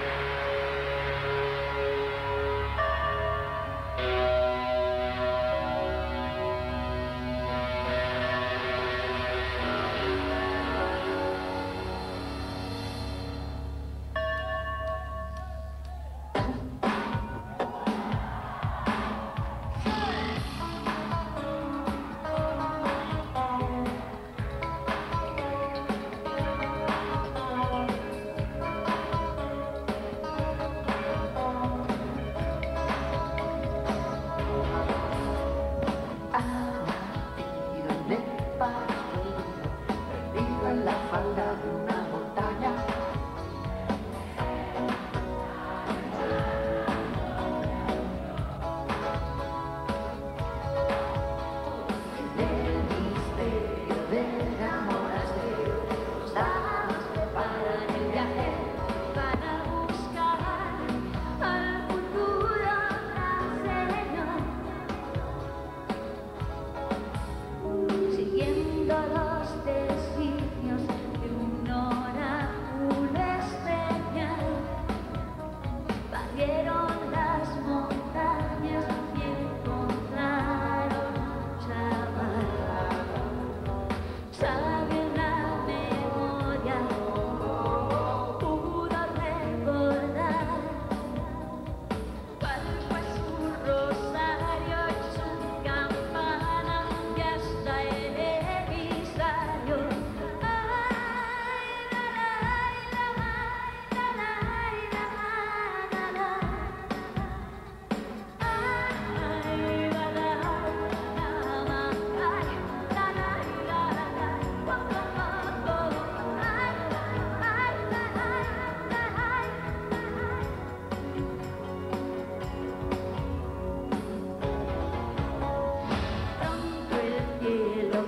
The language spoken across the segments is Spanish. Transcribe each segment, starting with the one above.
Yeah.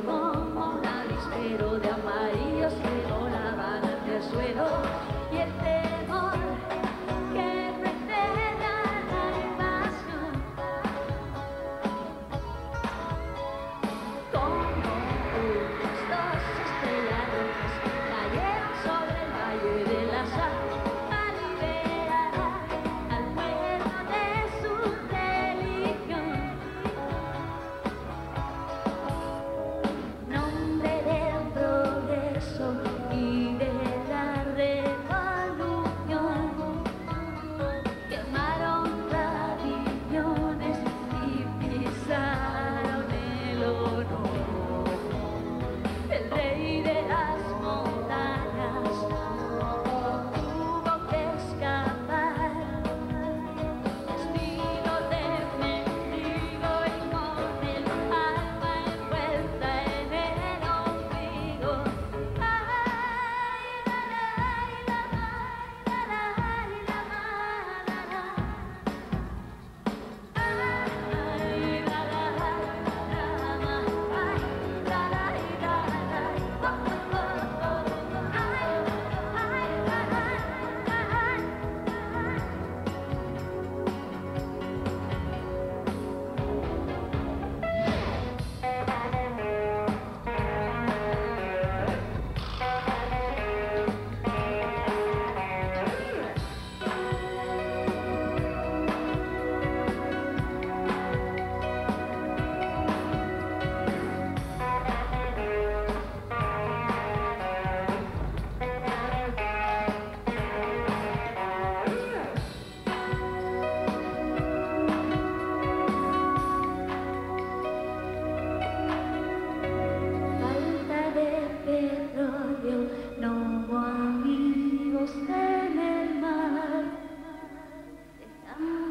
Bye.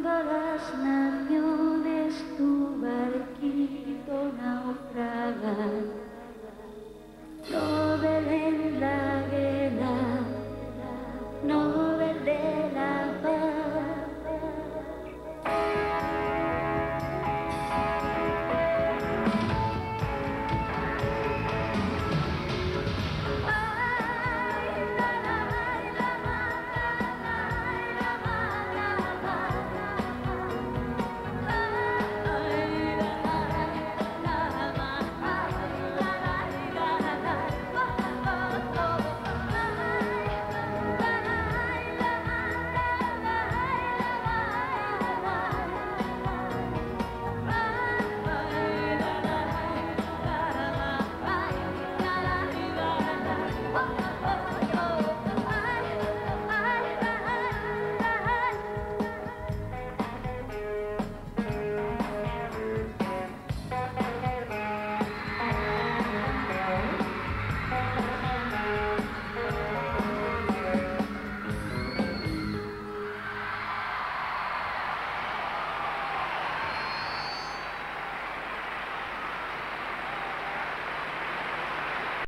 naufragas, naciones, tu barquito naufragas.